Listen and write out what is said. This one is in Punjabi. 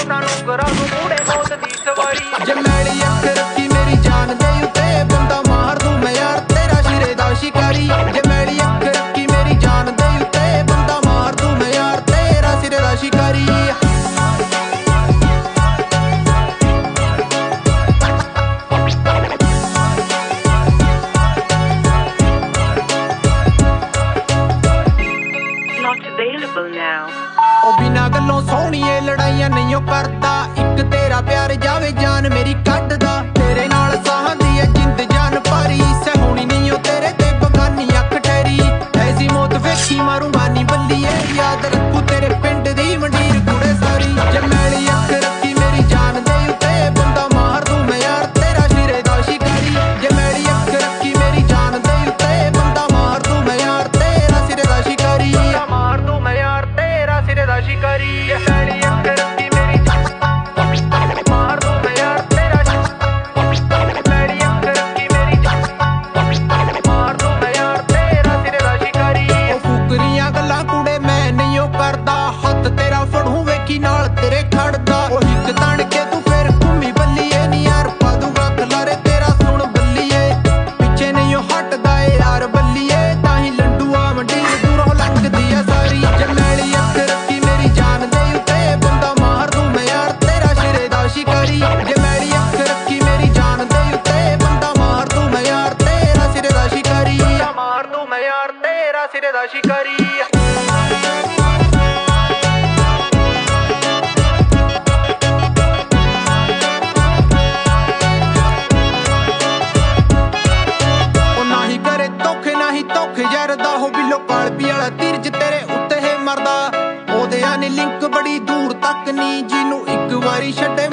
ਅੱਖਾਂ ਨੂੰ ਕਰਾ ਦੂੰ ਮੂੜੇ ਮੌਤ ਦੀ ਸਵਾਰੀ। ਜੇ ਮੈਲੀ ਅੱਖ ਰੱਖੀ ਮੇਰੀ ਜਾਨ ਦੇ ਉੱਤੇ ਬੰਦਾ ਮਾਰ ਦੂੰ ਮੈਂ ਯਾਰ ਤੇਰਾ ਸ਼ਿਰੇ ਦਾ ਸ਼ਿਕਾਰੀ। ਜੇ ਮੈਲੀ ਅੱਖ ਰੱਖੀ ਮੇਰੀ ਜਾਨ ਦੇ ਉੱਤੇ ਬੰਦਾ ਮਾਰ ਦੂੰ ਮੈਂ ਯਾਰ ਤੇਰਾ ਸਿਰੇ ਦਾ ਸ਼ਿਕਾਰੀ। Available now. ਉਹ ਬਿਨਾਂ ਗੱਲੋਂ ਸੋਹਣੀਏ ਲੜਾਈਆਂ ਨਹੀਂ ਉਹ ਕਰਦਾ। ਇੱਕ ਤੇਰਾ ਪਿਆਰ ਜਾਵੇ ਜਾਨ ਮੇਰੀ ਕੱਢਦਾ। ਤੇਰੇ ਨਾਲ ਸਾਹਾਂ ਦੀ ਐ ਜਿੰਦ ਜਾਨ ਪਾਰੀ ਸਹੋਣੀ ਨਹੀਂ ਉਹ ਤੇਰੇ ਤੇ ਬਗਾਨੀ ਅੱਖ ਠਹਿਰੀ। ਐਸੀ ਮੌਤ ਵੇਖੀ ਮਾਰੂੰਗਾ ਨੀ ਬੱਲੀਏ। ਯਾਦ ਰੱਖੂ ਤੇਰੇ ਉੱਤੇ ਹੈ ਮਰਦਾ। ਉਹਦੇ ਆ ਲਿੰਕ ਬੜੀ ਦੂਰ ਤੱਕ ਨਹੀਂ ਜਿਹਨੂੰ ਇੱਕ ਵਾਰੀ ਛੱਡੇ